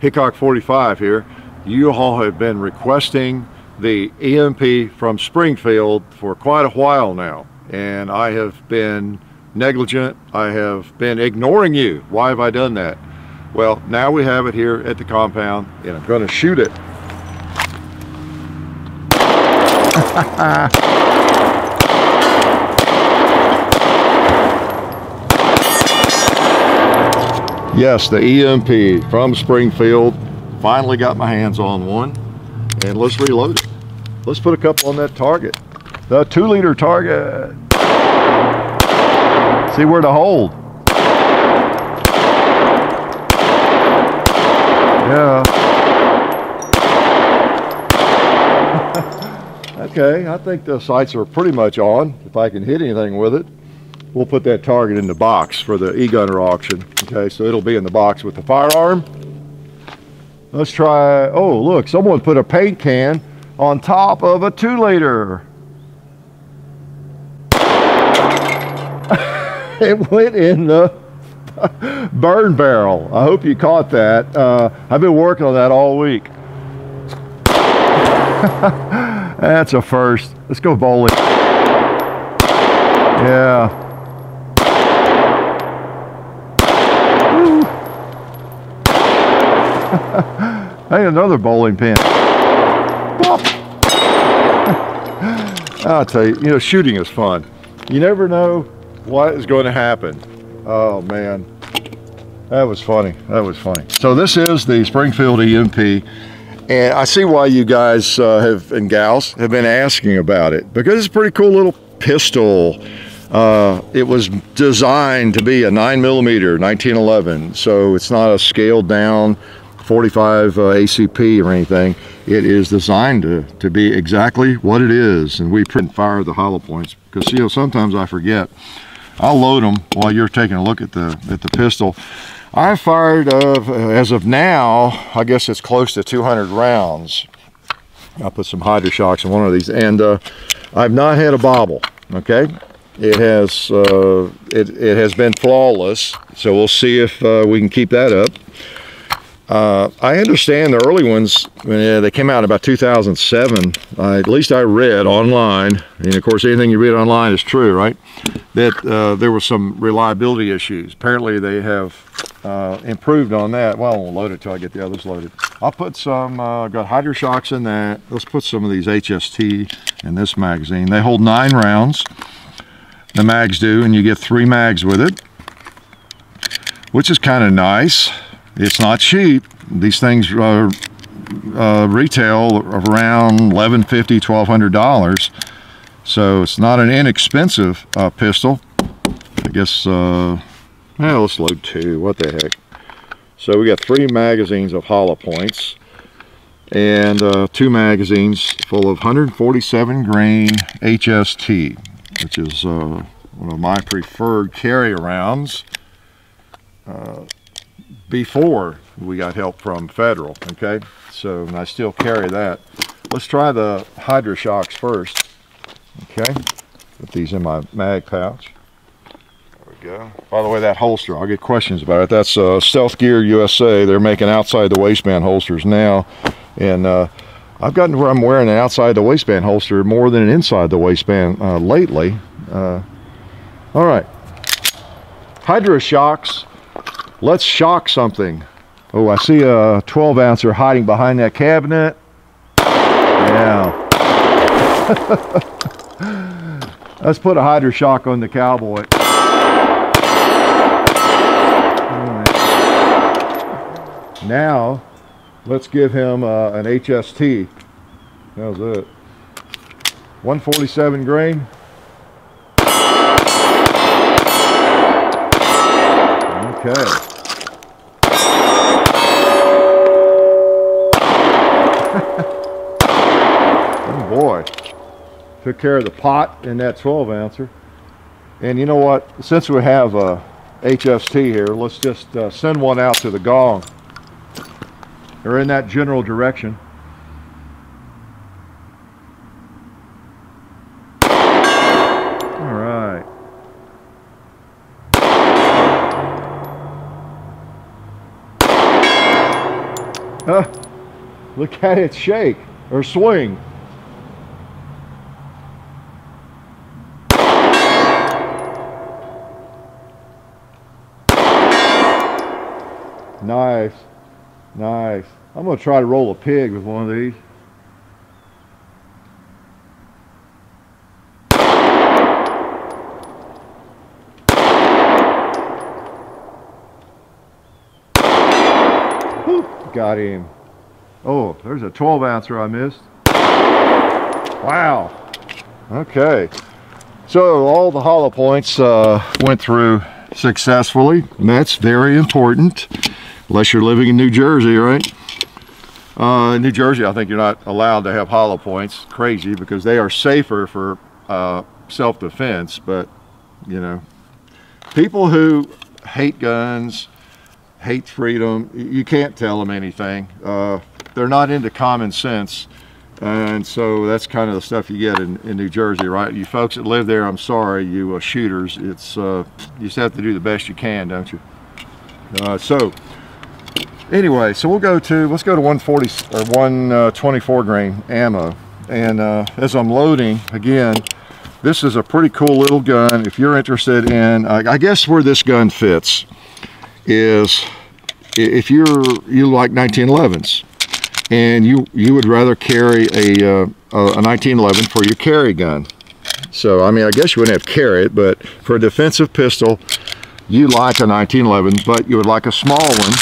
Hickok 45 here. You all have been requesting the EMP from Springfield for quite a while now, and I have been negligent. I have been ignoring you. Why have I done that? Well, now we have it here at the compound, and I'm going to shoot it. Yes, the EMP from Springfield. Finally got my hands on one. And let's reload it. Let's put a couple on that target. The two liter target. See where to hold. Yeah. okay, I think the sights are pretty much on, if I can hit anything with it we'll put that target in the box for the e-gunner auction. Okay, so it'll be in the box with the firearm. Let's try, oh look, someone put a paint can on top of a two liter. it went in the burn barrel. I hope you caught that. Uh, I've been working on that all week. That's a first. Let's go bowling. Yeah. Hey, another bowling pin. I'll tell you, you know, shooting is fun. You never know what is going to happen. Oh man, that was funny. That was funny. So this is the Springfield EMP, and I see why you guys uh, have and gals have been asking about it because it's a pretty cool little pistol. Uh, it was designed to be a 9 millimeter 1911, so it's not a scaled down 45 uh, ACP or anything. It is designed to, to be exactly what it is. And we print fire the hollow points because you know sometimes I forget. I'll load them while you're taking a look at the at the pistol. I fired uh, as of now, I guess it's close to 200 rounds. I'll put some Hydra-Shoks in one of these, and uh, I've not had a bobble. Okay, it has uh, it it has been flawless. So we'll see if uh, we can keep that up. Uh, I understand the early ones, uh, they came out about 2007. Uh, at least I read online, and of course anything you read online is true, right? That uh, there were some reliability issues. Apparently they have uh, improved on that. Well, I won't load it till I get the others loaded. I'll put some, uh, got Hydra-Shoks in that. Let's put some of these HST in this magazine. They hold nine rounds, the mags do, and you get three mags with it, which is kind of nice. It's not cheap. These things uh, uh, retail around $1,150, $1,200. So it's not an inexpensive uh, pistol. I guess, uh, let's load two. What the heck. So we got three magazines of hollow points and uh, two magazines full of 147 grain HST, which is uh, one of my preferred carry arounds. Uh, before we got help from federal okay? So I still carry that. Let's try the Hydra-Shoks first okay? Put these in my mag pouch. There we go. By the way that holster I'll get questions about it. That's uh, Stealth Gear USA they're making outside the waistband holsters now. And uh, I've gotten where I'm wearing an outside the waistband holster more than an inside the waistband uh, lately. Uh, all right. Hydra-Shoks Let's shock something. Oh, I see a 12 ouncer hiding behind that cabinet. Yeah. Let's put a Hydra-Shok on the cowboy. Now, let's give him uh, an HST. How's that? 147 grain. Okay. oh boy. Took care of the pot in that 12 ouncer. And you know what? Since we have a HST here, let's just uh, send one out to the gong. They're in that general direction. Uh, look at it shake or swing. Nice. Nice. I'm going to try to roll a pig with one of these. Got him. Oh, there's a 12 ouncer I missed. Wow. Okay. So all the hollow points uh, went through successfully. And that's very important, unless you're living in New Jersey, right? Uh, in New Jersey, I think you're not allowed to have hollow points. Crazy, because they are safer for uh, self-defense. But, you know, people who hate guns, hate freedom, you can't tell them anything. Uh, they're not into common sense. And so that's kind of the stuff you get in, in New Jersey, right? You folks that live there, I'm sorry, you uh, shooters. It's uh, you just have to do the best you can, don't you? Uh, so anyway, so we'll go to let's go to 140 or 124 grain ammo. And uh, as I'm loading again, this is a pretty cool little gun. If you're interested in, I guess where this gun fits is if you're you like 1911s and you you would rather carry a, uh, a 1911 for your carry gun. So I mean, I guess you wouldn't have carry it, but for a defensive pistol, you like a 1911, but you would like a small one,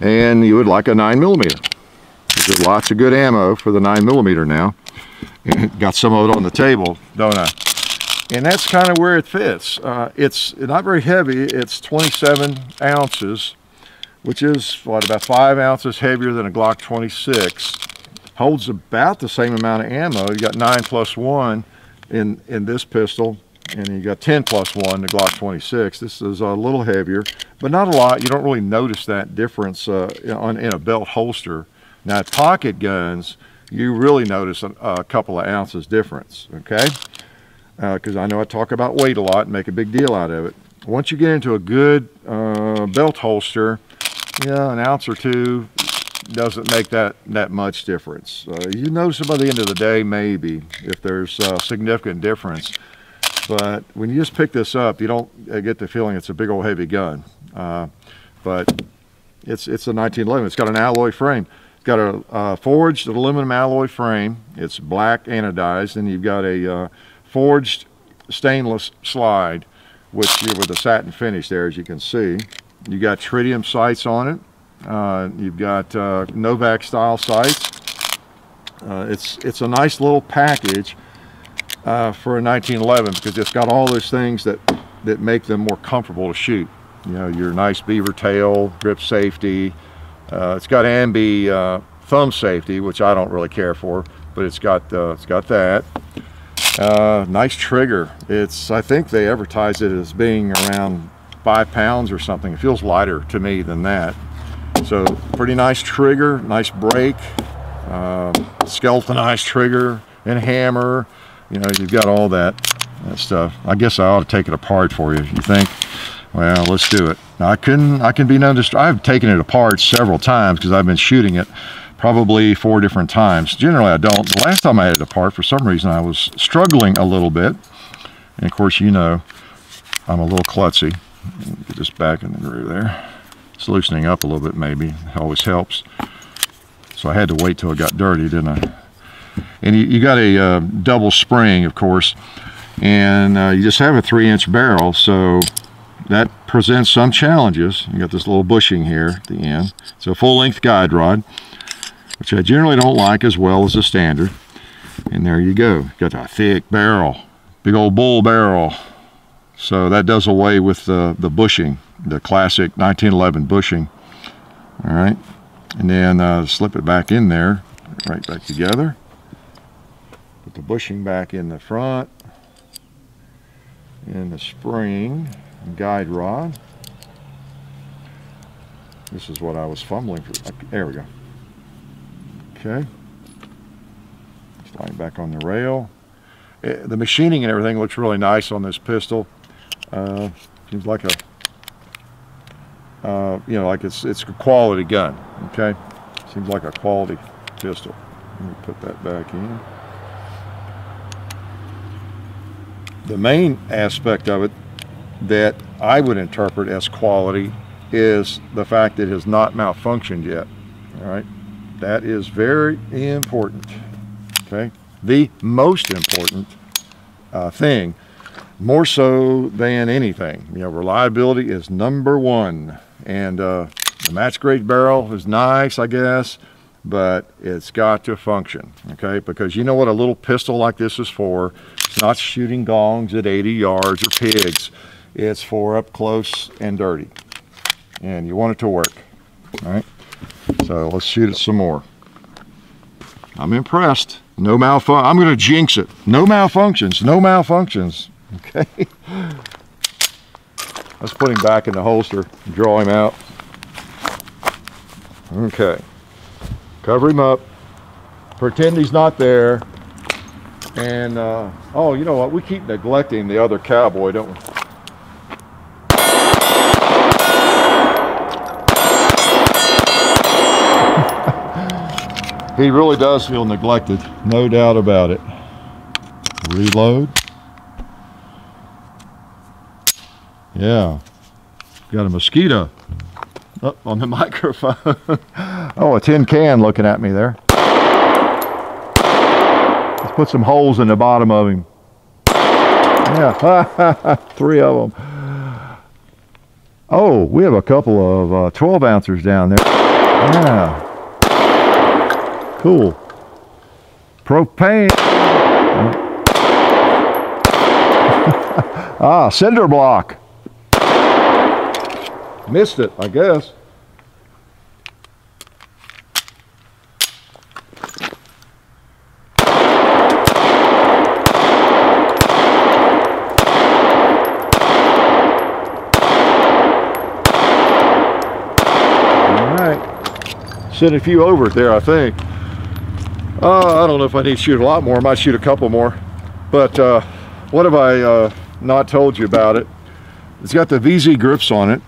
and you would like a 9 millimeter. There's lots of good ammo for the 9 millimeter now. Got some of it on the table, don't I? And that's kind of where it fits. Uh, it's not very heavy. It's 27 ounces which is what about five ounces heavier than a Glock 26 holds about the same amount of ammo you got 9 plus 1 in in this pistol and you got 10 plus 1 the Glock 26 this is a little heavier but not a lot. You don't really notice that difference uh, on, in a belt holster. Now pocket guns you really notice a, a couple of ounces difference okay? Because uh, I know I talk about weight a lot and make a big deal out of it. Once you get into a good uh, belt holster yeah, an ounce or two doesn't make that that much difference. Uh, you notice by the end of the day, maybe if there's a significant difference. But when you just pick this up, you don't uh, get the feeling it's a big old heavy gun. Uh, but it's it's a 1911. It's got an alloy frame. It's got a uh, forged aluminum alloy frame. It's black anodized, and you've got a uh, forged stainless slide, which with a satin finish there, as you can see. You got tritium sights on it. Uh, you've got uh, Novak style sights. Uh, it's it's a nice little package uh, for a 1911 because it's got all those things that that make them more comfortable to shoot. You know, your nice beaver tail, grip safety. Uh, it's got ambi uh, thumb safety, which I don't really care for, but it's got it's got that. nice trigger. It's I think they advertise it as being around five pounds or something. It feels lighter to me than that. So pretty nice trigger, nice break, uh, skeletonized trigger and hammer. You know, you've got all that, that stuff. I guess I ought to take it apart for you. You think? Well, let's do it. Now, I couldn't, I can be no I've taken it apart several times because I've been shooting it probably four different times. Generally, I don't. The last time I had it apart, for some reason, I was struggling a little bit. And of course, you know, I'm a little klutzy. Get this back in the groove there. It's loosening up a little bit maybe. It always helps. So I had to wait till it got dirty, didn't I? And you, you got a uh, double spring, of course, and uh, you just have a three inch barrel, so that presents some challenges. You got this little bushing here at the end. It's a full length guide rod, which I generally don't like as well as the standard. And there you go. Got a thick barrel, big old bull barrel. So that does away with the, the bushing, the classic 1911 bushing. All right, and then uh, slip it back in there, right back together. The bushing back in the front, in the spring, guide rod. This is what I was fumbling for. There we go. Okay. Slide back on the rail. Eh, the machining and everything looks really nice on this pistol. Uh, seems like a, uh, you know, like it's it's a quality gun. Okay, Seems like a quality pistol. Let me put that back in. The main aspect of it that I would interpret as quality is the fact that it has not malfunctioned yet. All right, that is very important. Okay, the most important uh, thing, more so than anything. You know, reliability is number one, and uh, the match grade barrel is nice, I guess, but it's got to function. Okay, because you know what a little pistol like this is for. It's not shooting gongs at 80 yards or pigs. It's for up close and dirty. And you want it to work. All right. So let's shoot it some more. I'm impressed. No malfunction. I'm going to jinx it. No malfunctions. No malfunctions. Okay. Let's put him back in the holster. and Draw him out. Okay. Cover him up. Pretend he's not there. And, uh, oh, you know what? We keep neglecting the other cowboy, don't we? he really does feel neglected, no doubt about it. Reload. Yeah. Got a mosquito up on the microphone. oh, a tin can looking at me there. Let's put some holes in the bottom of him. Yeah, three of them. Oh, we have a couple of uh, 12 ounces down there. Yeah. Cool. Propane. ah, cinder block. Missed it, I guess. All right. Sent a few over there, I think. Uh, I don't know if I need to shoot a lot more. I might shoot a couple more. But uh, what have I uh, not told you about it? It's got the VZ grips on it.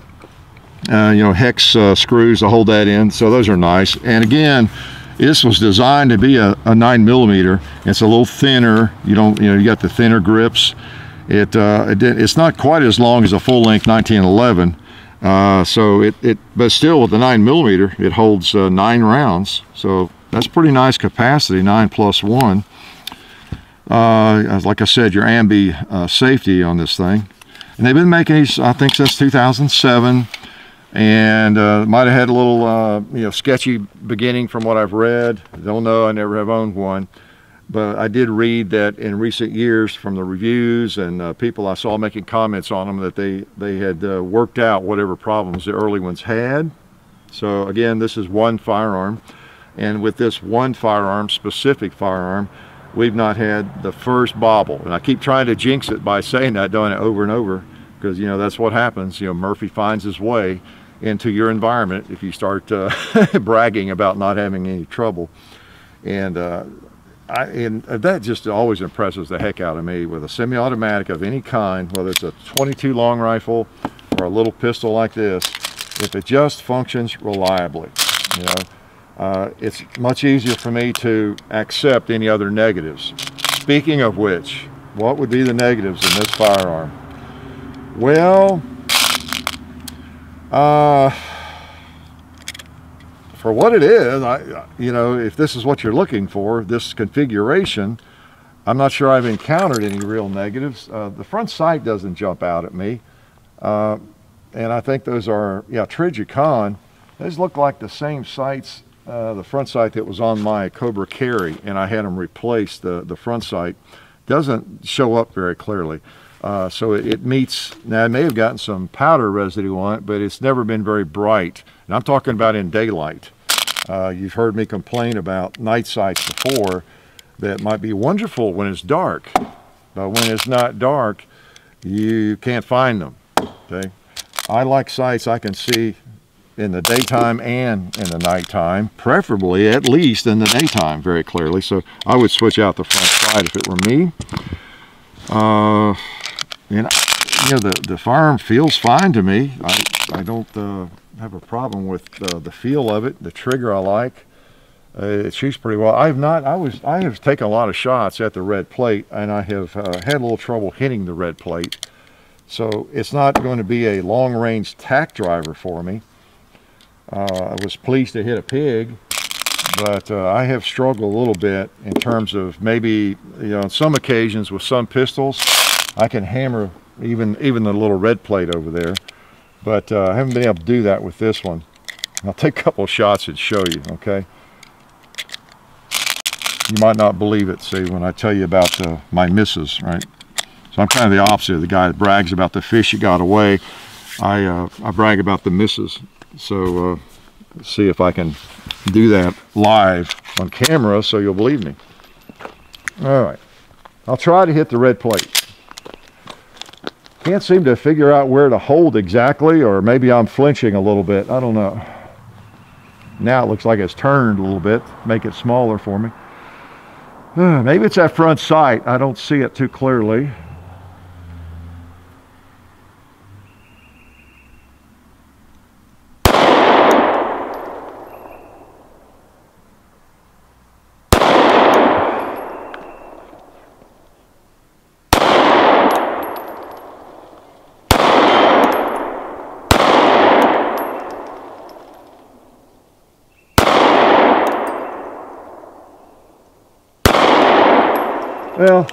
Uh, you know, hex uh, screws to hold that in. So those are nice. And again, this was designed to be a, a nine millimeter. It's a little thinner. You don't, you know, you got the thinner grips. It, uh, it it's not quite as long as a full length 1911. Uh, so it, it, but still with the nine millimeter, it holds uh, nine rounds. So that's pretty nice capacity, 9 plus 1. Uh, like I said, your ambi uh, safety on this thing. And they've been making these, I think, since 2007. And uh, might have had a little, uh, you know, sketchy beginning from what I've read. Don't know, I never have owned one. But I did read that in recent years from the reviews and uh, people I saw making comments on them that they, they had uh, worked out whatever problems the early ones had. So again, this is one firearm. And with this one firearm, specific firearm, we've not had the first bobble. And I keep trying to jinx it by saying that, doing it over and over, because you know that's what happens. You know, Murphy finds his way into your environment if you start uh, bragging about not having any trouble. And uh, I, and that just always impresses the heck out of me with a semi-automatic of any kind, whether it's a 22 long rifle or a little pistol like this, if it just functions reliably, you know uh, it's much easier for me to accept any other negatives. Speaking of which, what would be the negatives in this firearm? Well, uh, for what it is, I, you know, if this is what you're looking for, this configuration, I'm not sure I've encountered any real negatives. Uh, the front sight doesn't jump out at me. Uh, and I think those are, yeah, Trijicon. Those look like the same sights uh, the front sight that was on my Cobra Carry, and I had them replace the, the front sight, doesn't show up very clearly. Uh, so it, it, meets, now I may have gotten some powder residue on it, but it's never been very bright. And I'm talking about in daylight. Uh, you've heard me complain about night sights before that might be wonderful when it's dark, but when it's not dark, you can't find them, okay? I like sights I can see in the daytime and in the nighttime, preferably at least in the daytime very clearly. So I would switch out the front sight if it were me. Uh, and you know, the, the firearm feels fine to me. I, I don't uh, have a problem with uh, the feel of it. The trigger I like. Uh, it shoots pretty well. I've not. I was. I have taken a lot of shots at the red plate, and I have uh, had a little trouble hitting the red plate. So it's not going to be a long-range tack driver for me. Uh, I was pleased to hit a pig, but uh, I have struggled a little bit in terms of maybe you know on some occasions with some pistols, I can hammer even even the little red plate over there, but uh, I haven't been able to do that with this one. I'll take a couple shots and show you. Okay you might not believe it, see, when I tell you about uh, my misses, right? So I'm kind of the opposite of the guy that brags about the fish he got away. I, uh, I brag about the misses. So uh, see if I can do that live on camera so you'll believe me. All right, I'll try to hit the red plate. Can't seem to figure out where to hold exactly, or maybe I'm flinching a little bit. I don't know. Now it looks like it's turned a little bit, make it smaller for me. Maybe it's that front sight. I don't see it too clearly.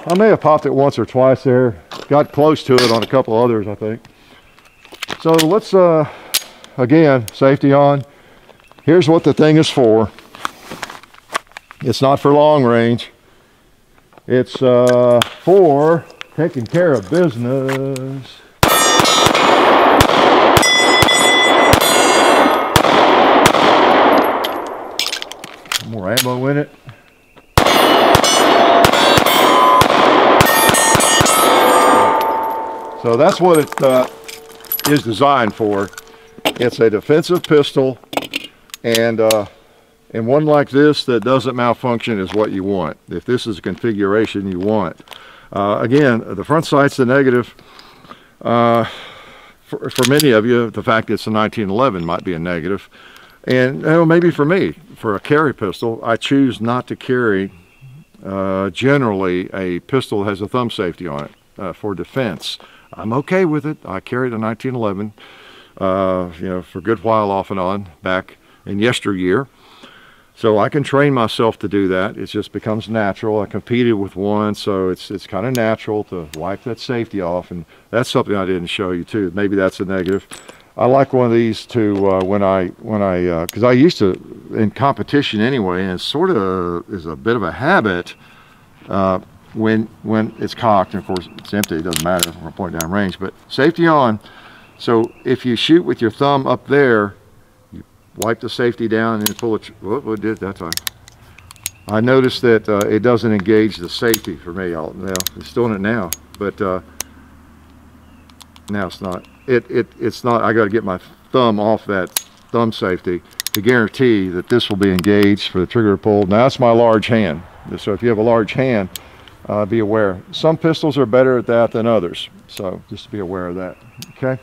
I may have popped it once or twice there. Got close to it on a couple others, I think. So let's, uh, again, safety on. Here's what the thing is for. It's not for long range. It's uh, for taking care of business. More ammo in it. So that's what it uh, is designed for. It's a defensive pistol and uh, and one like this that doesn't malfunction is what you want. If this is a configuration you want. Uh, again, the front sight's the negative. Uh, for, for many of you, the fact that it's a 1911 might be a negative. And you know, maybe for me, for a carry pistol, I choose not to carry uh, generally a pistol that has a thumb safety on it uh, for defense. I'm okay with it. I carried a 1911, uh, you know, for a good while off and on back in yesteryear. So I can train myself to do that. It just becomes natural. I competed with one, so it's it's kind of natural to wipe that safety off, and that's something I didn't show you too. Maybe that's a negative. I like one of these to uh, when I when I because uh, I used to in competition anyway, and it's sort of is a bit of a habit. Uh, when when it's cocked, and of course it's empty, it doesn't matter a point down range, but safety on. So if you shoot with your thumb up there, you wipe the safety down and pull it, what, what did that time? I noticed that uh, it doesn't engage the safety for me. I'll, well, it's doing it now, but uh, now it's not. It, it, it's not, I got to get my thumb off that thumb safety to guarantee that this will be engaged for the trigger pull. Now that's my large hand. So if you have a large hand, uh, be aware. Some pistols are better at that than others, so just be aware of that, okay?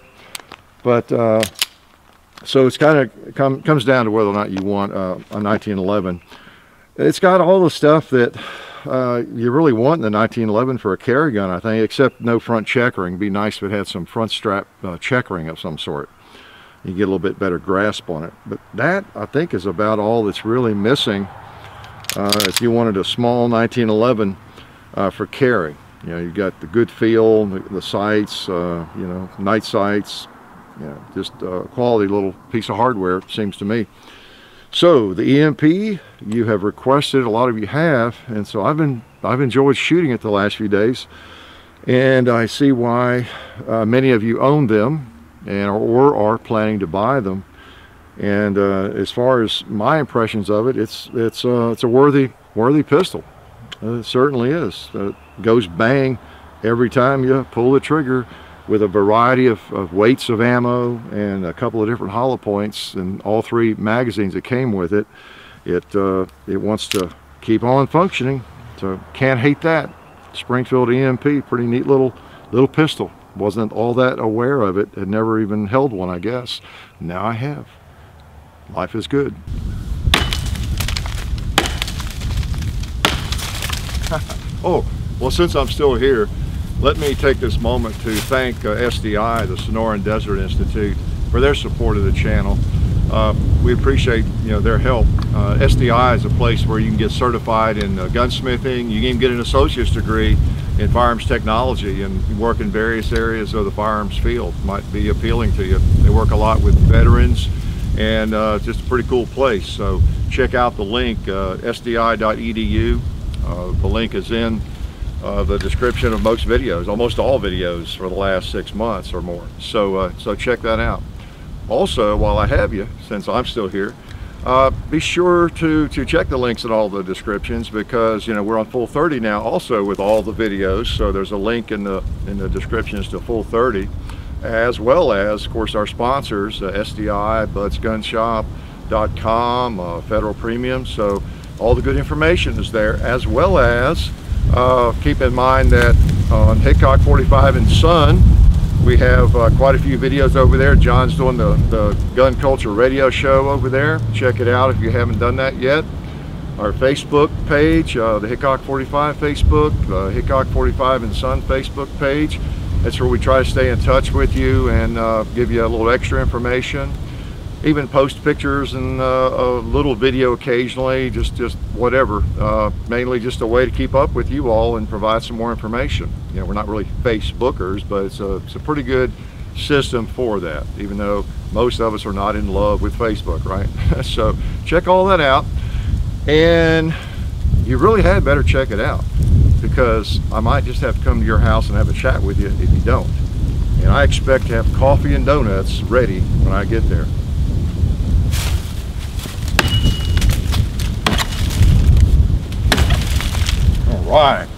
But, uh, so it's kind of come, comes down to whether or not you want uh, a 1911. It's got all the stuff that uh, you really want in the 1911 for a carry gun, I think, except no front checkering. It'd be nice if it had some front strap uh, checkering of some sort. You get a little bit better grasp on it. But that, I think, is about all that's really missing. Uh, if you wanted a small 1911 uh, for carry. You know, you've got the good feel, the, the sights, uh, you know, night sights, you know, just a quality little piece of hardware, it seems to me. So the EMP, you have requested, a lot of you have, and so I've been, I've enjoyed shooting it the last few days, and I see why uh, many of you own them and or are planning to buy them. And uh, as far as my impressions of it, it's it's uh, it's a worthy worthy pistol. Uh, it certainly is. Uh, it goes bang every time you pull the trigger with a variety of, of, weights of ammo and a couple of different hollow points and all three magazines that came with it. It, uh, it wants to keep on functioning. So can't hate that. Springfield EMP, pretty neat little little pistol. Wasn't all that aware of it. Had never even held one, I guess. Now I have. Life is good. oh, well, since I'm still here, let me take this moment to thank uh, SDI, the Sonoran Desert Institute, for their support of the channel. Uh, we appreciate you know their help. Uh, SDI is a place where you can get certified in uh, gunsmithing. You can even get an associate's degree in firearms technology and work in various areas of the firearms field. Might be appealing to you. They work a lot with veterans and uh, just a pretty cool place. So check out the link, uh, sdi.edu. Uh, the link is in uh, the description of most videos, almost all videos for the last six months or more. So, uh, so check that out. Also, while I have you, since I'm still here, uh, be sure to, to check the links in all the descriptions because you know we're on Full 30 now also with all the videos. So there's a link in the in the descriptions to Full 30 as well as, of course, our sponsors, uh, SDI, ButtsGunShop.com, uh, Federal Premium. So all the good information is there, as well as uh, keep in mind that on Hickok 45 and Son, we have uh, quite a few videos over there. John's doing the, the Gun Culture Radio Show over there. Check it out if you haven't done that yet. Our Facebook page, uh, the Hickok 45 Facebook, the Hickok 45 and Son Facebook page. That's where we try to stay in touch with you and uh, give you a little extra information. Even post pictures and uh, a little video occasionally, just just whatever. Uh, mainly just a way to keep up with you all and provide some more information. You know, we're not really Facebookers, but it's a, it's a pretty good system for that, even though most of us are not in love with Facebook, right? so check all that out. And you really had better check it out because I might just have to come to your house and have a chat with you if you don't. And I expect to have coffee and donuts ready when I get there. Right.